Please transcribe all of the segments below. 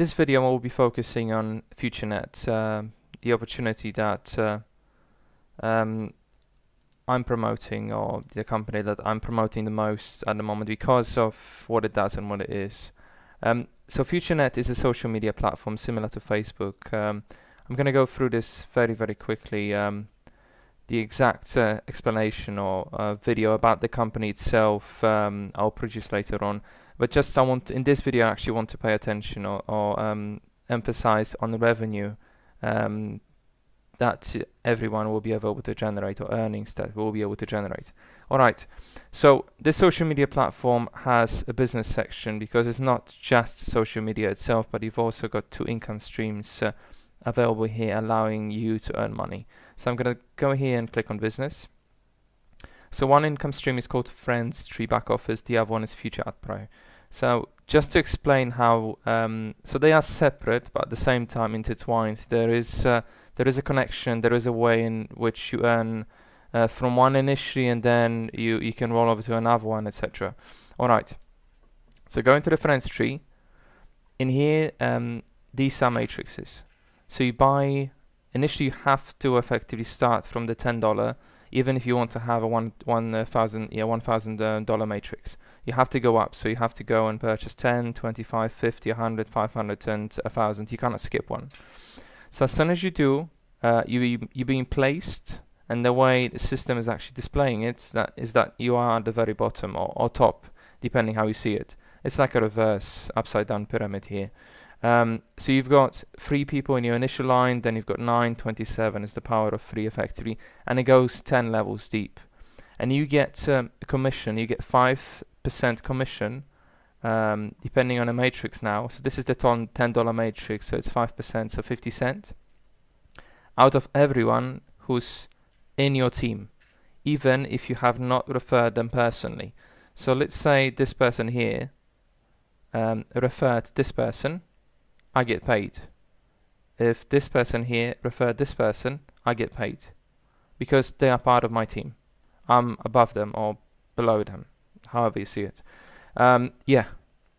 this video will be focusing on FutureNet, uh, the opportunity that uh, um, I'm promoting or the company that I'm promoting the most at the moment because of what it does and what it is. Um, so FutureNet is a social media platform similar to Facebook. Um, I'm going to go through this very, very quickly. Um, the exact uh, explanation or uh, video about the company itself um, I'll produce later on. But just I want in this video I actually want to pay attention or, or um, emphasize on the revenue um, that everyone will be able to generate or earnings that will be able to generate. Alright, so this social media platform has a business section because it's not just social media itself, but you've also got two income streams uh, available here allowing you to earn money. So I'm going to go here and click on business. So one income stream is called Friends Tree Back Office, the other one is Future Ad Pro. So just to explain how, um, so they are separate but at the same time intertwined. There is uh, there is a connection, there is a way in which you earn uh, from one initially and then you, you can roll over to another one, etc. Alright, so going to the friends tree, in here um, these are matrices. So you buy, initially you have to effectively start from the $10 even if you want to have a one one uh, thousand yeah one thousand uh, dollar matrix you have to go up so you have to go and purchase 10 25 50 100 500 and a thousand you cannot skip one so as soon as you do, uh, you you're being placed, and the way the system is actually displaying it that is that you are at the very bottom or, or top, depending how you see it. It's like a reverse upside down pyramid here. Um, so you've got three people in your initial line, then you've got 9, 27 is the power of 3 effectively, and it goes 10 levels deep. And you get um, a commission, you get 5% commission um, depending on a matrix now. So this is the ton $10 matrix, so it's 5%, so 50 cent out of everyone who's in your team, even if you have not referred them personally. So let's say this person here um, referred this person, I get paid. If this person here referred this person, I get paid because they are part of my team. I'm above them or below them, however you see it. Um, yeah,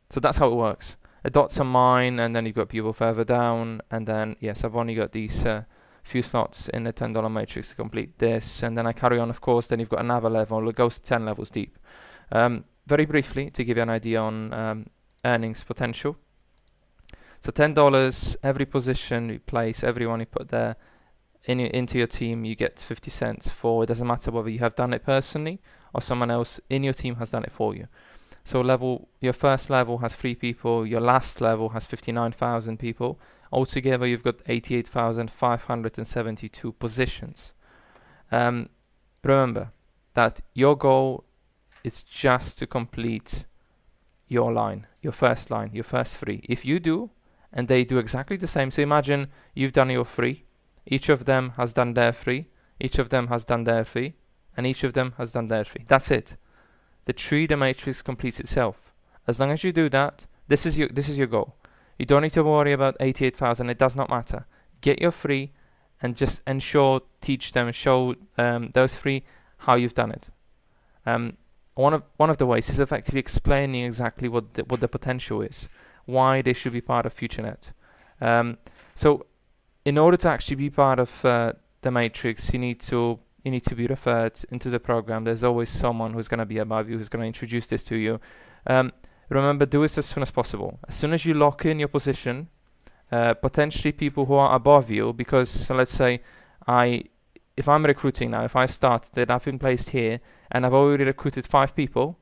so that's how it works. A dot's a mine, and then you've got people further down, and then yes, I've only got these uh, few slots in the ten dollar matrix to complete this, and then I carry on. Of course, then you've got another level. It goes ten levels deep. Um, very briefly, to give you an idea on um, earnings potential. So ten dollars every position you place, everyone you put there in your, into your team, you get fifty cents for. It doesn't matter whether you have done it personally or someone else in your team has done it for you. So level, your first level has three people, your last level has 59,000 people. Altogether, you've got 88,572 positions. Um, remember that your goal is just to complete your line, your first line, your first three. If you do, and they do exactly the same, so imagine you've done your three, each of them has done their three, each of them has done their three, and each of them has done their three. That's it the tree the matrix completes itself. As long as you do that, this is your this is your goal. You don't need to worry about 88,000. It does not matter. Get your free and just ensure, teach them, show um, those three how you've done it. Um, one of one of the ways is effectively explaining exactly what the, what the potential is, why they should be part of FutureNet. Um, so, in order to actually be part of uh, the matrix, you need to you need to be referred into the program. There's always someone who's going to be above you who's going to introduce this to you. Um, remember, do it as soon as possible. As soon as you lock in your position, uh, potentially people who are above you, because so let's say I, if I'm recruiting now, if I start that I've been placed here and I've already recruited five people,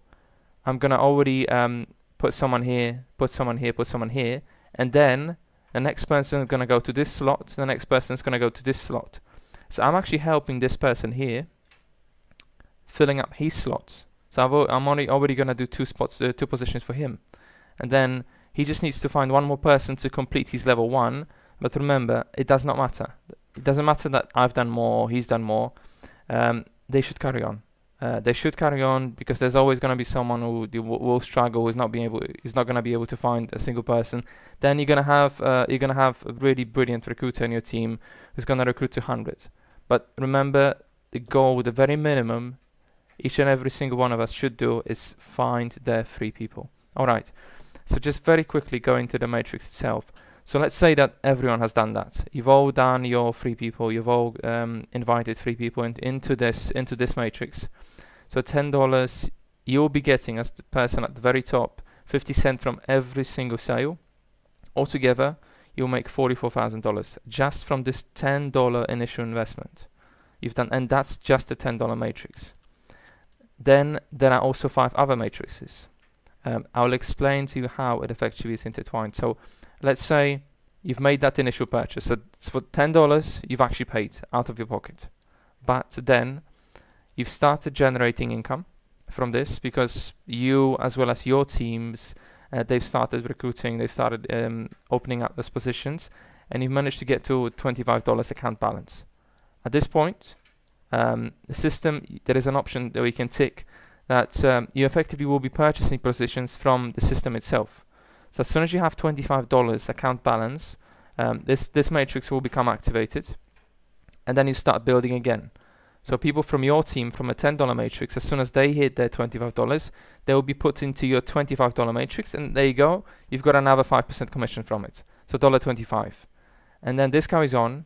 I'm gonna already um, put someone here, put someone here, put someone here, and then the next person is gonna go to this slot, the next person is gonna go to this slot. So I'm actually helping this person here, filling up his slots. So i am only already going to do two spots, uh, two positions for him. And then he just needs to find one more person to complete his level one. But remember, it does not matter. It doesn't matter that I've done more, he's done more. Um, they should carry on. Uh, they should carry on because there's always going to be someone who will struggle, is not being able, is not going to be able to find a single person. Then you're going to have, uh, you're going to have a really brilliant recruiter in your team who's going to recruit 200. But remember, the goal, the very minimum, each and every single one of us should do is find their three people. All right. So just very quickly going to the matrix itself. So let's say that everyone has done that. You've all done your free people. You've all um, invited free people in, into this into this matrix. So ten dollars, you'll be getting as the person at the very top, fifty cent from every single sale. Altogether, you'll make forty-four thousand dollars just from this ten dollar initial investment. You've done, and that's just ten dollar matrix. Then there are also five other matrices. Um, I'll explain to you how it effectively is intertwined. So let's say you've made that initial purchase. So for $10, you've actually paid out of your pocket. But then you've started generating income from this because you, as well as your teams, uh, they've started recruiting, they've started um, opening up those positions, and you've managed to get to $25 account balance. At this point, um, the system, there is an option that we can tick that um, you effectively will be purchasing positions from the system itself. So as soon as you have $25 account balance, um, this, this matrix will become activated and then you start building again. So people from your team from a $10 matrix, as soon as they hit their $25, they will be put into your $25 matrix and there you go, you've got another 5% commission from it. So $1.25. And then this carries on.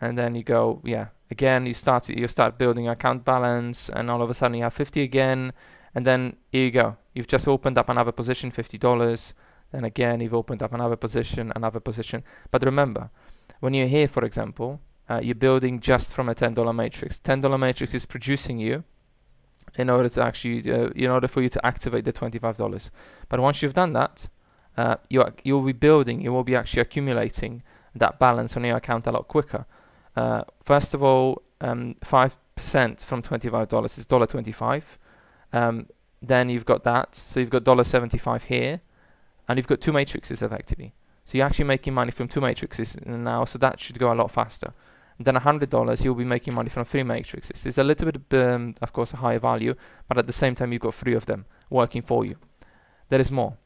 And then you go, yeah, again you start you start building account balance and all of a sudden you have 50 again. And then here you go. You've just opened up another position $50 then again you've opened up another position another position. But remember when you're here for example uh, you're building just from a $10 matrix $10 matrix is producing you in order to actually uh, in order for you to activate the $25 but once you've done that uh, you you'll be building you will be actually accumulating that balance on your account a lot quicker uh, first of all, um, 5% from $25 is $1.25. Um, then you've got that. So you've got $1.75 here. And you've got two matrices effectively. So you're actually making money from two matrices now. So that should go a lot faster. Then $100, you'll be making money from three matrices. It's a little bit, um, of course, a higher value. But at the same time, you've got three of them working for you. There is more.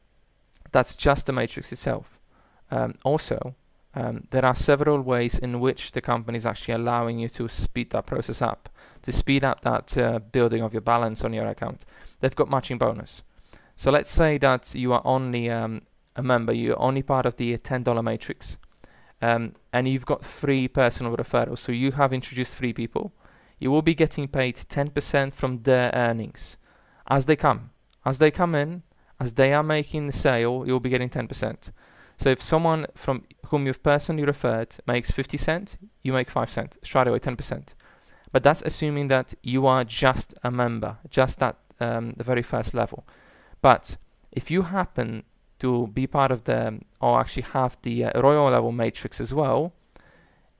That's just the matrix itself. Um, also, um, there are several ways in which the company is actually allowing you to speed that process up, to speed up that uh, building of your balance on your account. They've got matching bonus. So let's say that you are only um, a member, you're only part of the $10 matrix, um, and you've got three personal referrals. So you have introduced three people. You will be getting paid 10% from their earnings as they come. As they come in, as they are making the sale, you'll be getting 10%. So if someone from whom you've personally referred makes 50 cent, you make 5 cent, straight away 10%. But that's assuming that you are just a member, just at um, the very first level. But if you happen to be part of the, or actually have the uh, royal level matrix as well,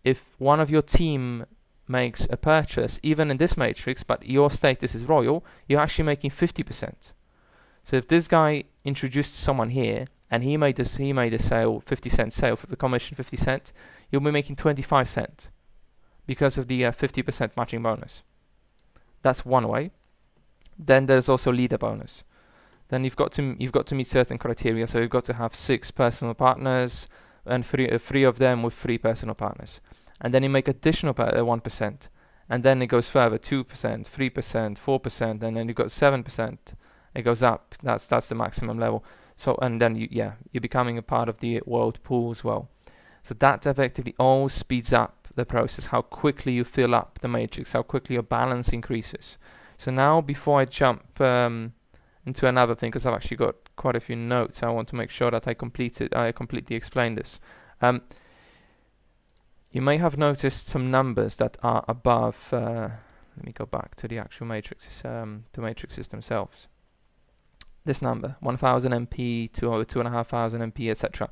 if one of your team makes a purchase, even in this matrix, but your status is royal, you're actually making 50%. So if this guy introduced someone here and he made a he made a sale 50 cent sale for the commission 50 cent you'll be making 25 cent because of the uh, 50% matching bonus. That's one way. Then there's also leader bonus then you've got to you've got to meet certain criteria. So you've got to have six personal partners and three uh, three of them with three personal partners. And then you make additional uh, 1% and then it goes further 2% 3% 4% and then you've got 7% it goes up. That's that's the maximum level. So and then you yeah you're becoming a part of the world pool as well. So that effectively all speeds up the process, how quickly you fill up the matrix, how quickly your balance increases. So now before I jump um, into another thing, because I've actually got quite a few notes, I want to make sure that I completed I completely explain this. Um, you may have noticed some numbers that are above. Uh, let me go back to the actual matrices, um, the matrices themselves this number 1000 MP to over 2500 MP etc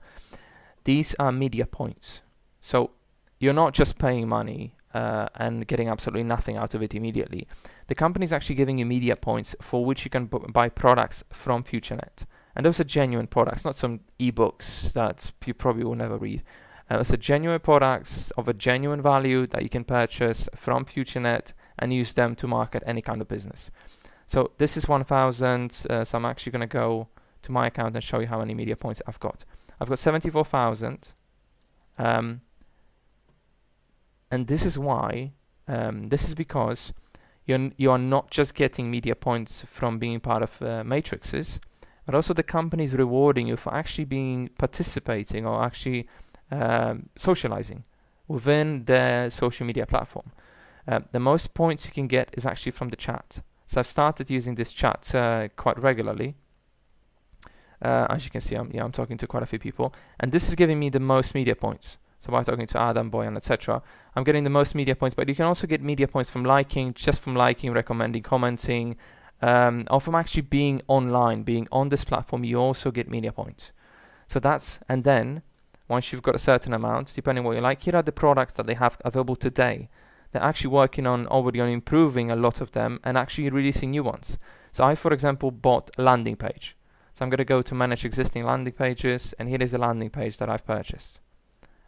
these are media points so you're not just paying money uh, and getting absolutely nothing out of it immediately the company is actually giving you media points for which you can buy products from FutureNet and those are genuine products not some ebooks that you probably will never read uh, those are genuine products of a genuine value that you can purchase from FutureNet and use them to market any kind of business so this is 1000. Uh, so I'm actually going to go to my account and show you how many media points I've got. I've got 74,000. Um, and this is why, um, this is because you're, you are not just getting media points from being part of uh, matrices, but also the company is rewarding you for actually being participating or actually um, socializing within their social media platform. Uh, the most points you can get is actually from the chat. So I've started using this chat uh, quite regularly. Uh, as you can see, I'm, yeah, I'm talking to quite a few people, and this is giving me the most media points. So by talking to Adam, Boyan, etc., I'm getting the most media points. But you can also get media points from liking, just from liking, recommending, commenting, um, or from actually being online, being on this platform. You also get media points. So that's and then once you've got a certain amount, depending what you like, here are the products that they have available today. They're actually working on already on improving a lot of them and actually releasing new ones. So I, for example, bought a landing page. So I'm going to go to manage existing landing pages, and here is a landing page that I've purchased.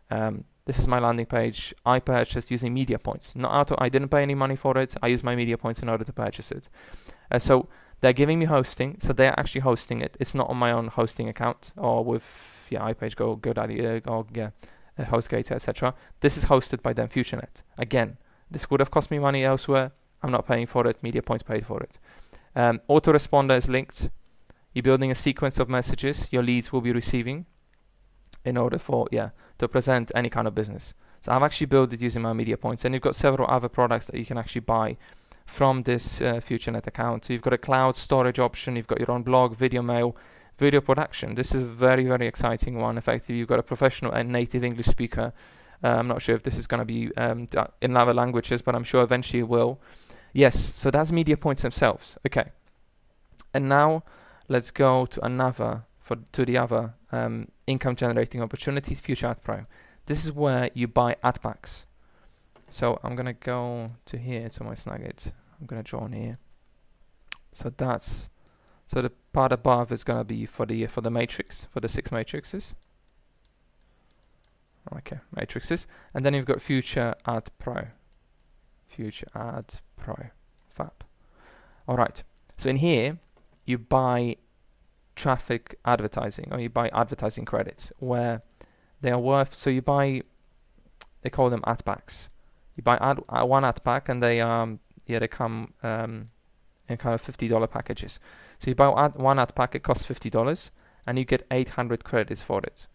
Um, this is my landing page. I purchased using media points. Not auto. I didn't pay any money for it. I used my media points in order to purchase it. Uh, so they're giving me hosting. So they're actually hosting it. It's not on my own hosting account or with yeah, iPage, Go, GoDaddy, uh, or yeah, uh, HostGator, etc. This is hosted by them, FutureNet. Again, this would have cost me money elsewhere. I'm not paying for it. Media Points paid for it. Um, autoresponder is linked. You're building a sequence of messages your leads will be receiving in order for yeah to present any kind of business. So I've actually built it using my media points, and you've got several other products that you can actually buy from this uh, FutureNet account. So you've got a cloud storage option, you've got your own blog, video mail, video production. This is a very, very exciting one. Effectively, you've got a professional and native English speaker. Uh, I'm not sure if this is going to be um, in other languages, but I'm sure eventually it will. Yes, so that's media points themselves. Okay. And now let's go to another, for to the other um, income generating opportunities, Future Ad Pro. This is where you buy ad packs. So I'm to go to here, to my Snagit. I'm to draw on here. So that's so the part above is to be for the for the matrix, for the six matrices. Okay, matrices. And then you've got Future Ad Pro. Future Ad Pro. Fab. Alright. So in here, you buy traffic advertising or you buy advertising credits where they are worth so you buy they call them ad packs you buy ad, uh, one ad pack and they um yeah they come um in kind of $50 packages. So you buy ad, one ad pack, it costs $50, and you get 800 credits for it.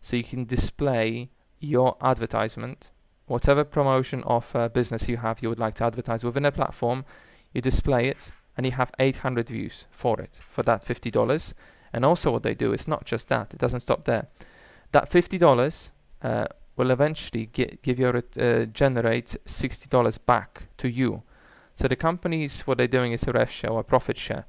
So you can display your advertisement, whatever promotion of uh, business you have, you would like to advertise within a platform, you display it, and you have 800 views for it, for that $50. And also what they do is not just that, it doesn't stop there. That $50 uh, will eventually give you uh, generate $60 back to you so the companies, what they're doing is a rev share or a profit share.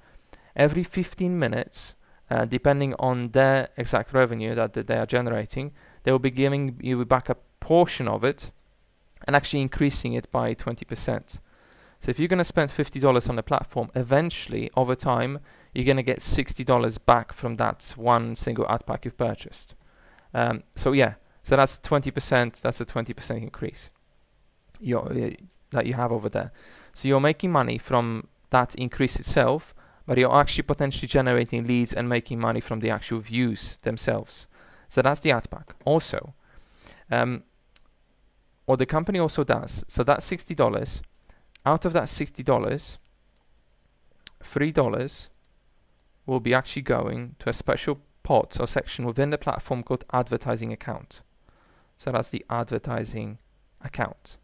Every 15 minutes, uh, depending on their exact revenue that, that they are generating, they will be giving you back a portion of it and actually increasing it by 20%. So if you're going to spend $50 on the platform, eventually, over time, you're going to get $60 back from that one single ad pack you've purchased. Um, so yeah, so that's 20%, that's a 20% increase uh, that you have over there. So you're making money from that increase itself, but you're actually potentially generating leads and making money from the actual views themselves. So that's the ad pack. Also, um, what the company also does, so that's $60. Out of that $60, $3 will be actually going to a special pot or section within the platform called advertising account. So that's the advertising account.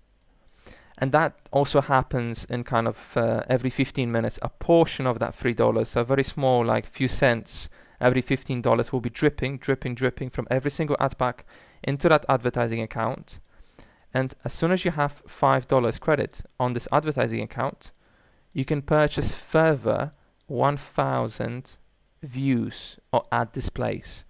And that also happens in kind of uh, every 15 minutes a portion of that three dollars. So very small like few cents every 15 dollars will be dripping dripping dripping from every single ad pack into that advertising account. And as soon as you have five dollars credit on this advertising account you can purchase further 1000 views or ad displays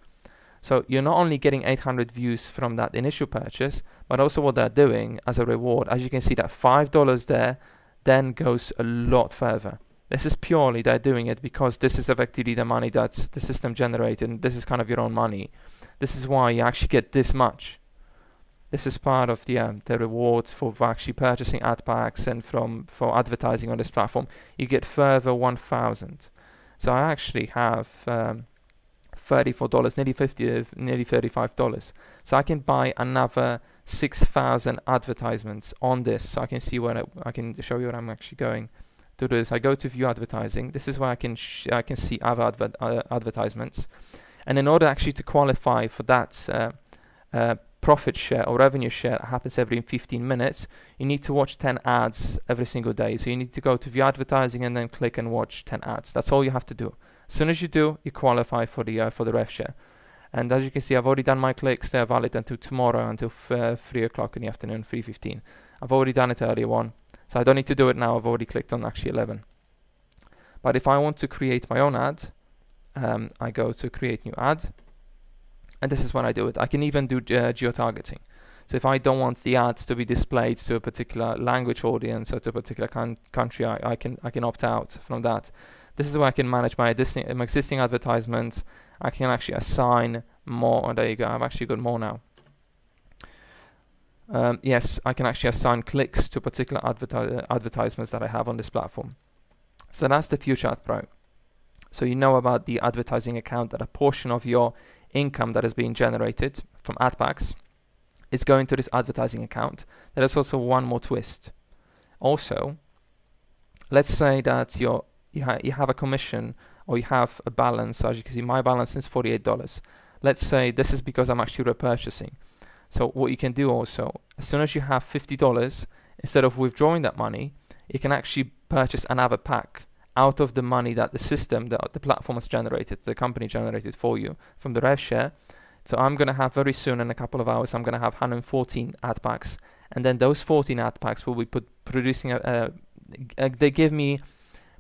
so you're not only getting 800 views from that initial purchase, but also what they're doing as a reward. As you can see, that $5 there then goes a lot further. This is purely they're doing it because this is effectively the money that's the system generated, and this is kind of your own money. This is why you actually get this much. This is part of the um, the reward for actually purchasing ad packs and from for advertising on this platform. You get further 1,000. So I actually have um, $34, nearly 50, nearly $35. So I can buy another 6,000 advertisements on this. So I can see where I, I can show you where I'm actually going to do this, I go to view advertising. This is where I can I can see other adver uh, advertisements, and in order actually to qualify for that uh, uh, profit share or revenue share that happens every 15 minutes, you need to watch 10 ads every single day. So you need to go to view advertising and then click and watch 10 ads. That's all you have to do. As soon as you do, you qualify for the uh, for the rev share. And as you can see, I've already done my clicks. They're valid until tomorrow, until uh, 3 o'clock in the afternoon, 3.15. I've already done it earlier on. So I don't need to do it now. I've already clicked on actually 11. But if I want to create my own ad, um, I go to create new ad. And this is when I do it. I can even do uh, geo-targeting. So if I don't want the ads to be displayed to a particular language audience or to a particular country, I, I, can I can opt out from that. This is where I can manage my existing, my existing advertisements. I can actually assign more. Oh, there you go. I've actually got more now. Um, yes, I can actually assign clicks to particular adverti advertisements that I have on this platform. So that's the Future Ad Pro. So you know about the advertising account that a portion of your income that is being generated from ad packs is going to this advertising account. There is also one more twist. Also, let's say that you you, ha you have a commission or you have a balance. As you can see, my balance is $48. Let's say this is because I'm actually repurchasing. So what you can do also, as soon as you have $50, instead of withdrawing that money, you can actually purchase another pack out of the money that the system, that the platform has generated, the company generated for you from the rev share. So I'm going to have very soon, in a couple of hours, I'm going to have 114 ad packs. And then those 14 ad packs will be put, producing, a, a, a, they give me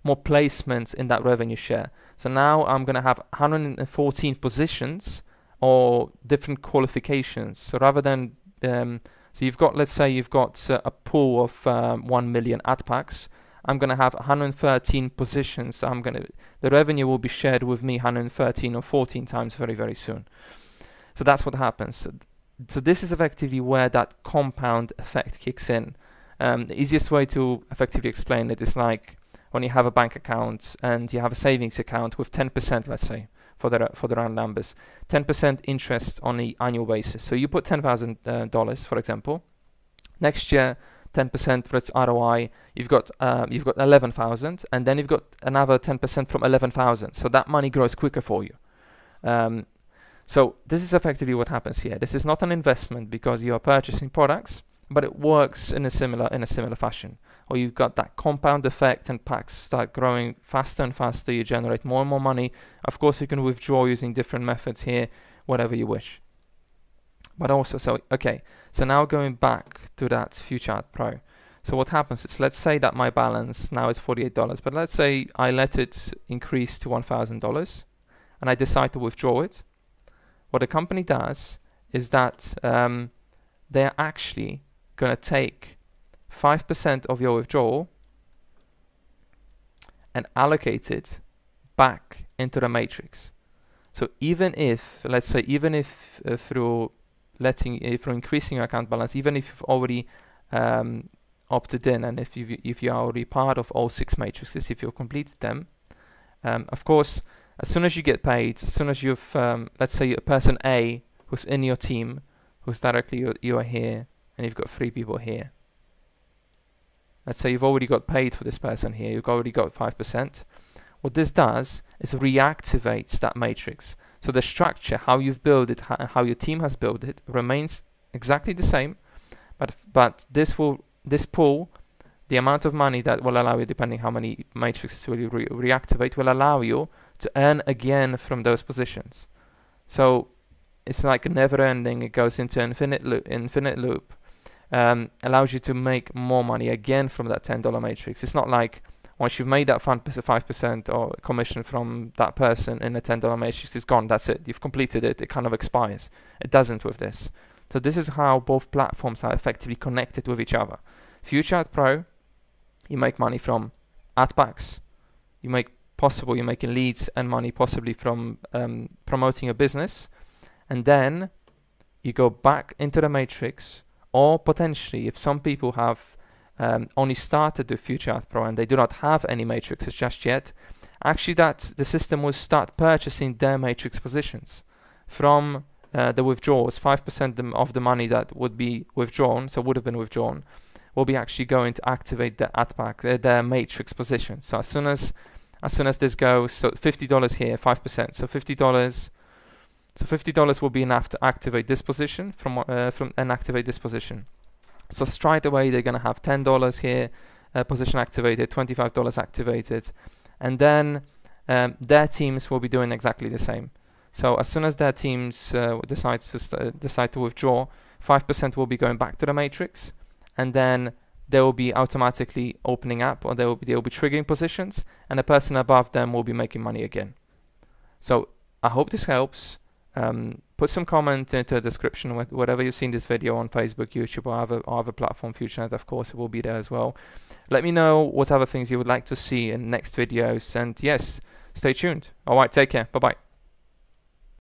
more placements in that revenue share. So now I'm going to have 114 positions or different qualifications. So rather than um, so you've got let's say you've got uh, a pool of um, 1 million ad packs. I'm going to have 113 positions. So I'm going to the revenue will be shared with me 113 or 14 times very very soon. So that's what happens. So, so this is effectively where that compound effect kicks in. Um, the easiest way to effectively explain it is like when you have a bank account and you have a savings account with 10%, let's say, for the for the round numbers, 10% interest on the annual basis. So you put $10,000, uh, for example. Next year, 10% for its ROI. You've got um, you've got 11,000, and then you've got another 10% from 11,000. So that money grows quicker for you. Um, so this is effectively what happens here. This is not an investment because you are purchasing products, but it works in a similar in a similar fashion or you've got that compound effect and packs start growing faster and faster, you generate more and more money. Of course, you can withdraw using different methods here, whatever you wish. But also, so, okay, so now going back to that Ad Pro. So what happens is, let's say that my balance now is $48, but let's say I let it increase to $1,000 and I decide to withdraw it. What the company does is that um, they're actually going to take 5% of your withdrawal and allocate it back into the matrix. So even if, let's say, even if uh, through letting, uh, through increasing your account balance, even if you've already um, opted in and if you if you are already part of all six matrices, if you've completed them, um, of course, as soon as you get paid, as soon as you've, um, let's say, a person A who's in your team, who's directly you, you are here, and you've got three people here let's say you've already got paid for this person here, you've already got 5%. What this does is reactivates that matrix. So the structure, how you've built it, how your team has built it, remains exactly the same, but but this will this pool, the amount of money that will allow you, depending how many matrices will you re reactivate, will allow you to earn again from those positions. So it's like a never ending. It goes into infinite loop, infinite loop, um, allows you to make more money again from that $10 matrix. It's not like once you've made that 5% or commission from that person in a $10 matrix, it's gone. That's it. You've completed it. It kind of expires. It doesn't with this. So this is how both platforms are effectively connected with each other. Future Ad Pro, you make money from ad packs. You make possible, you're making leads and money possibly from um, promoting your business. And then you go back into the matrix or potentially if some people have um, only started the Future Ad Pro and they do not have any matrices just yet, actually that the system will start purchasing their matrix positions from uh, the withdrawals, 5% of the money that would be withdrawn, so would have been withdrawn, will be actually going to activate the ad pack, uh, their matrix position. So as soon as as soon as this goes, so $50 here, 5%. So $50, so $50 will be enough to activate this position from uh, from and activate this position. So straight away they're gonna have $10 here, uh, position activated, $25 activated, and then um, their teams will be doing exactly the same. So as soon as their teams uh, decide to decide to withdraw, 5% will be going back to the matrix, and then they will be automatically opening up, or they will be they will be triggering positions, and the person above them will be making money again. So I hope this helps. Um, put some comment into the description with whatever you've seen this video on Facebook, YouTube, or other, other platform, FutureNet, of course, it will be there as well. Let me know what other things you would like to see in next videos, and yes, stay tuned. All right, take care. Bye bye.